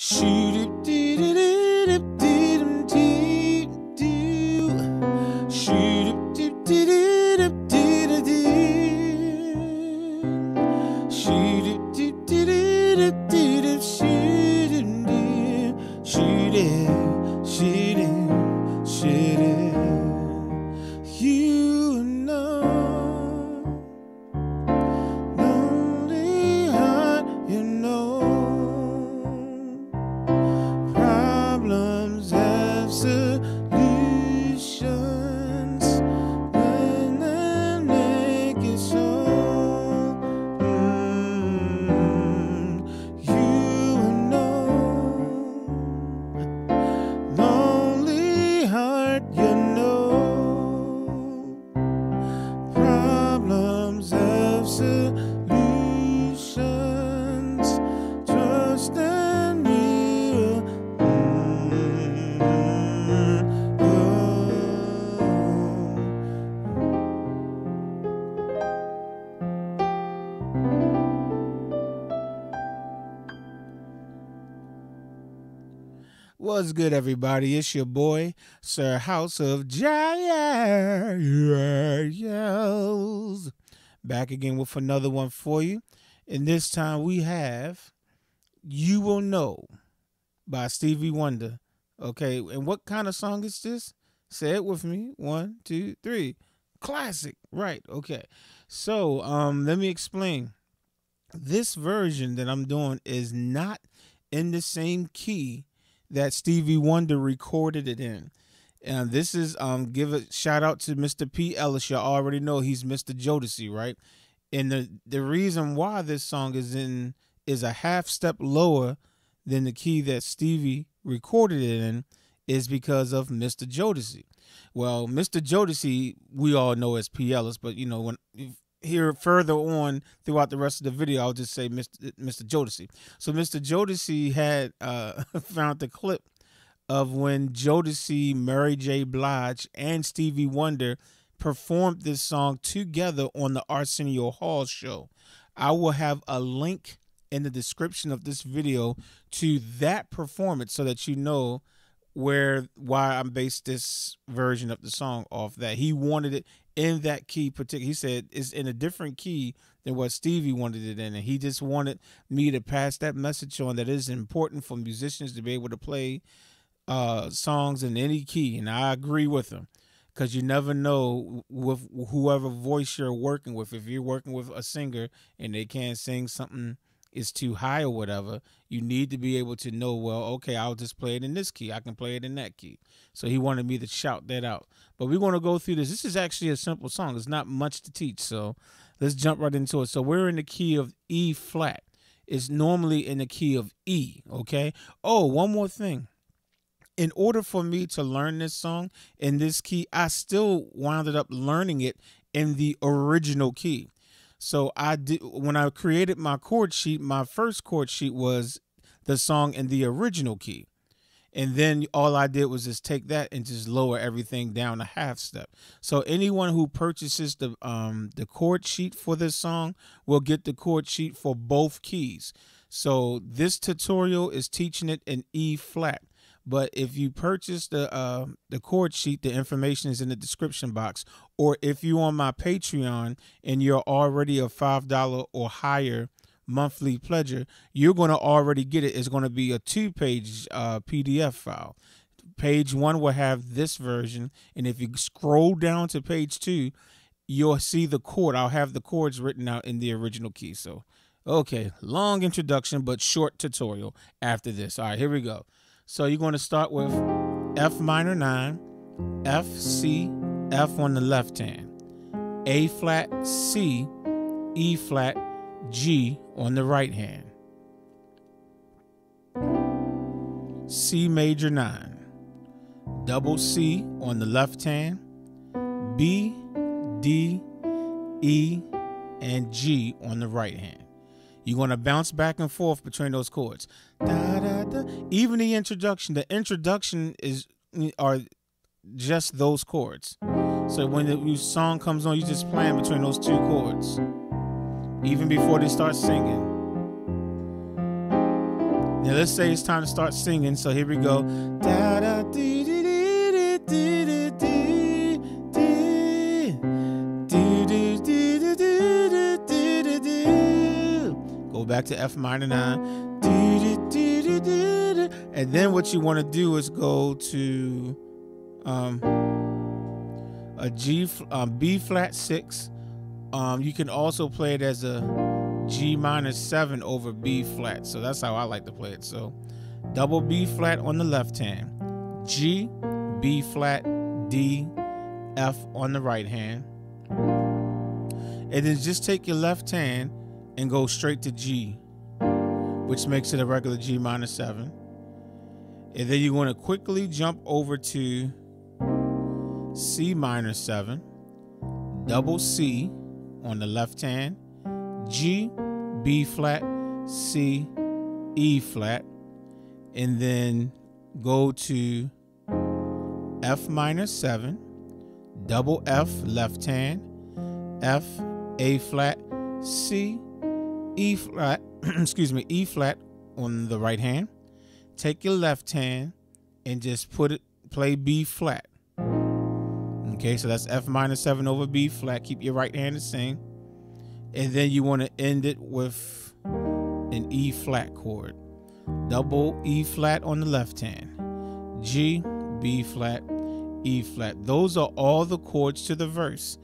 心 What's good, everybody? It's your boy, Sir House of Giles. Back again with another one for you. And this time we have You Will Know by Stevie Wonder. Okay, and what kind of song is this? Say it with me. One, two, three. Classic. Right. Okay. So, um, let me explain. This version that I'm doing is not in the same key that Stevie Wonder recorded it in. And this is um give a shout out to Mr. P. Ellis. You already know he's Mr. Jodeci, right? And the the reason why this song is in is a half step lower than the key that Stevie recorded it in is because of Mr. Jodeci. Well, Mr. Jodeci, we all know as P. Ellis, but you know when you hear further on throughout the rest of the video, I'll just say Mr. Mr. Jodeci. So Mr. Jodeci had uh, found the clip of when Jodeci, Mary J. Blige, and Stevie Wonder performed this song together on the Arsenio Hall show. I will have a link in the description of this video to that performance so that you know where why I based this version of the song off that. He wanted it in that key particular he said it's in a different key than what Stevie wanted it in and he just wanted me to pass that message on that it is important for musicians to be able to play uh songs in any key and I agree with him because you never know with whoever voice you're working with. If you're working with a singer and they can't sing something is too high or whatever you need to be able to know well okay I'll just play it in this key. I can play it in that key. So he wanted me to shout that out. But we're going to go through this. This is actually a simple song. It's not much to teach so let's jump right into it. So we're in the key of E flat. It's normally in the key of E okay? Oh one more thing in order for me to learn this song in this key, I still wound up learning it in the original key. So I did when I created my chord sheet, my first chord sheet was the song in the original key. And then all I did was just take that and just lower everything down a half step. So anyone who purchases the um the chord sheet for this song will get the chord sheet for both keys. So this tutorial is teaching it in E flat. But if you purchase the uh, the chord sheet, the information is in the description box. Or if you're on my Patreon and you're already a five dollar or higher monthly pledger, you're going to already get it. It's going to be a two page uh, PDF file. Page one will have this version, and if you scroll down to page two, you'll see the chord. I'll have the chords written out in the original key. So, okay, long introduction, but short tutorial after this. All right, here we go. So you're going to start with F minor 9, F, C, F on the left hand, A flat, C, E flat, G on the right hand, C major 9, double C on the left hand, B, D, E, and G on the right hand. You're going to bounce back and forth between those chords. Da, da, da. Even the introduction, the introduction is are just those chords. So when the song comes on, you just playing between those two chords. Even before they start singing. Now let's say it's time to start singing. So here we go. Da da dee dee back to F minor nine. Dee dee dee dee dee dee. And then what you want to do is go to um a G um, B flat six. Um, you can also play it as a G minor seven over B flat. So that's how I like to play it. So double B flat on the left hand, G, B flat, D, F on the right hand. And then just take your left hand and go straight to G, which makes it a regular G minor seven. And then you want to quickly jump over to C minor 7, double C on the left hand, G, B flat, C, E flat, and then go to F minor 7, double F left hand, F, A flat, C, E flat, excuse me, E flat on the right hand. Take your left hand and just put it, play B flat. Okay, so that's F minor 7 over B flat. Keep your right hand the same. And then you want to end it with an E flat chord. Double E flat on the left hand. G, B flat, E flat. Those are all the chords to the verse.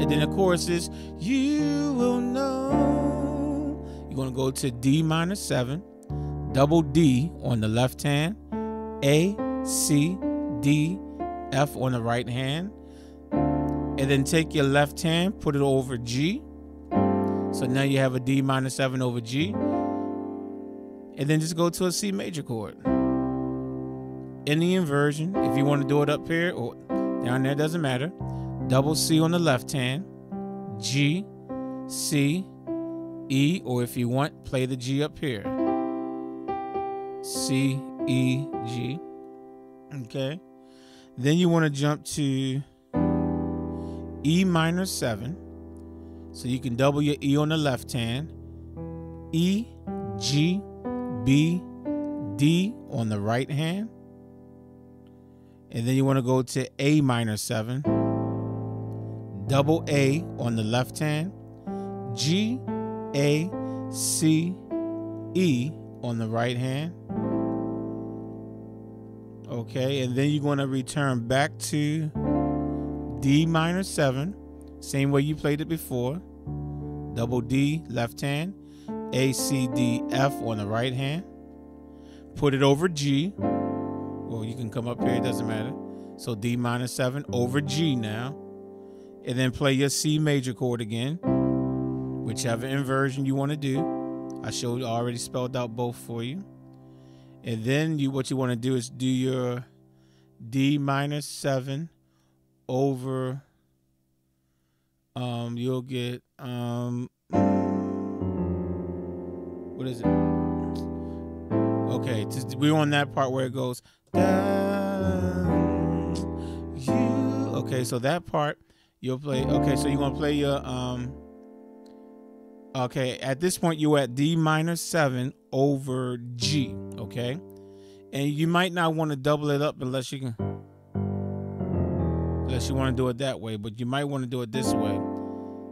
And then the chorus is, You will know. You're to go to D minor 7 double D on the left hand, A, C, D, F on the right hand, and then take your left hand, put it over G. So now you have a D minor 7 over G. And then just go to a C major chord. In the inversion, if you want to do it up here or down there, doesn't matter. Double C on the left hand, G, C, E, or if you want, play the G up here. C, E, G. Okay. Then you want to jump to E minor 7. So you can double your E on the left hand. E, G, B, D on the right hand. And then you want to go to A minor 7. Double A on the left hand. G, A, C, E on the right hand. Okay, and then you're going to return back to D minor 7, same way you played it before. Double D, left hand. A, C, D, F on the right hand. Put it over G. Well, you can come up here, it doesn't matter. So D minor 7 over G now. And then play your C major chord again, whichever inversion you want to do. I showed already spelled out both for you. And then you what you want to do is do your D minor minus 7 over um you'll get um what is it? Okay, we're on that part where it goes you. Okay, so that part you'll play. Okay, so you're gonna play your um. Okay, at this point you're at D minor seven over G. Okay, and you might not want to double it up unless you can, unless you want to do it that way. But you might want to do it this way.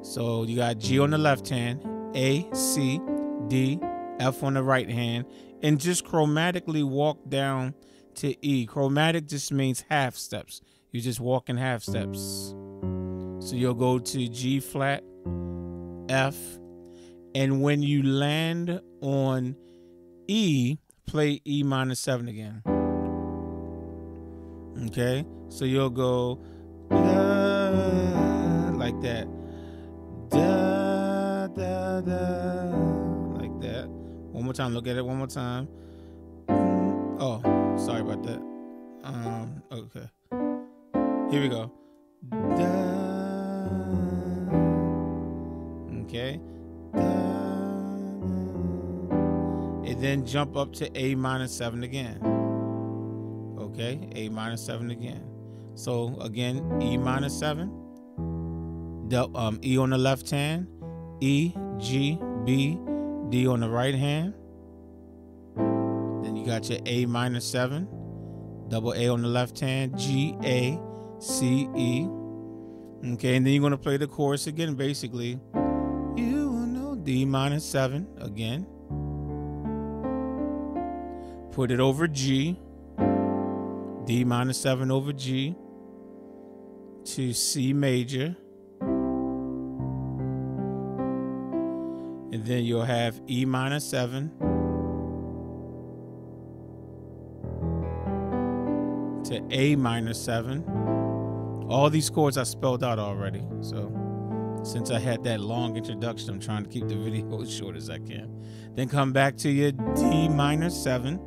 So you got G on the left hand, A, C, D, F on the right hand, and just chromatically walk down to E. Chromatic just means half steps. You're just walking half steps. So you'll go to G flat, F, and when you land on E, play E minor seven again. Okay, so you'll go da, like that, da da da. One more time. Look at it one more time. Oh, sorry about that. Um, okay. Here we go. Da, okay. Da, and then jump up to A minor minus seven again. Okay, A minor minus seven again. So again, E minor minus seven. um, E on the left hand, E, G, B, D on the right hand. Then you got your A minor seven, double A on the left hand, G, A, C, E. Okay, and then you're gonna play the chorus again, basically. You know D minor seven again put it over G, D minor 7 over G to C major. And then you'll have E minor minus 7 to A minor minus 7. All these chords I spelled out already. So since I had that long introduction, I'm trying to keep the video as short as I can. Then come back to your D minor minus 7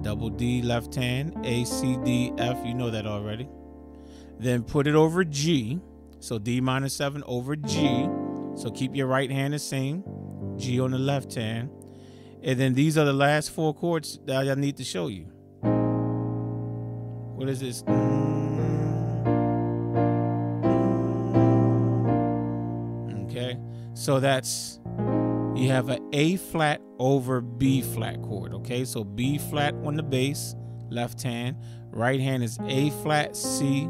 double D left hand, A, C, D, F, you know that already. Then put it over G, so D minor minus 7 over G. So keep your right hand the same, G on the left hand. And then these are the last four chords that I need to show you. What is this? Okay, so that's you have an A flat over B flat chord. Okay, so B flat on the bass, left hand, right hand is A flat, C,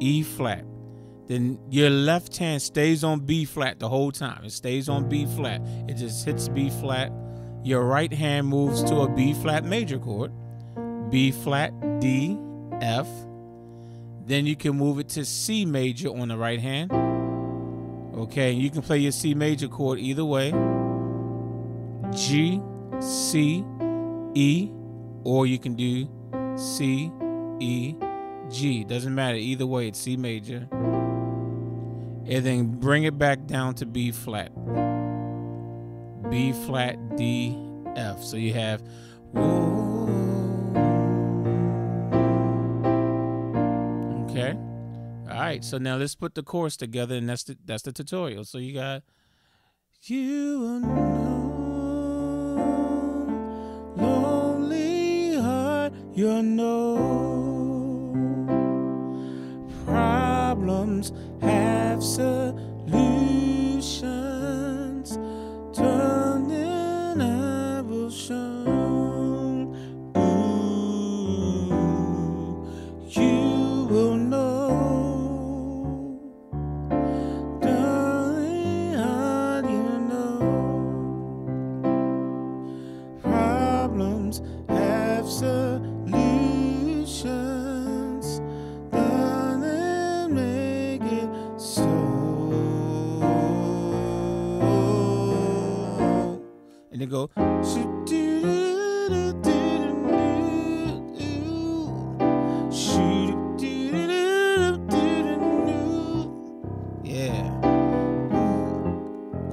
E flat. Then your left hand stays on B flat the whole time. It stays on B flat. It just hits B flat. Your right hand moves to a B flat major chord, B flat, D, F. Then you can move it to C major on the right hand. Okay, you can play your C major chord either way. G, C, E, or you can do C, E, G. Doesn't matter. Either way, it's C major. And then bring it back down to B flat. B flat, D, F. So you have. Okay. All right. So now let's put the chorus together, and that's the that's the tutorial. So you got you know. Lonely heart, you know problems have solutions go. Yeah.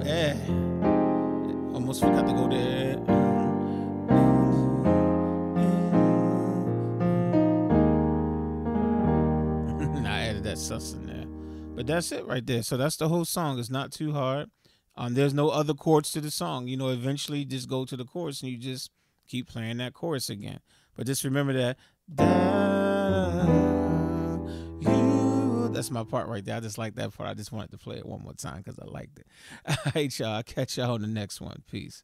Yeah. Almost forgot to go there. I added that sus in there. But that's it right there. So that's the whole song. It's not too hard. Um, there's no other chords to the song. You know, eventually just go to the chorus and you just keep playing that chorus again. But just remember that you, that's my part right there. I just like that part. I just wanted to play it one more time because I liked it. All right, y'all. I'll catch y'all on the next one. Peace.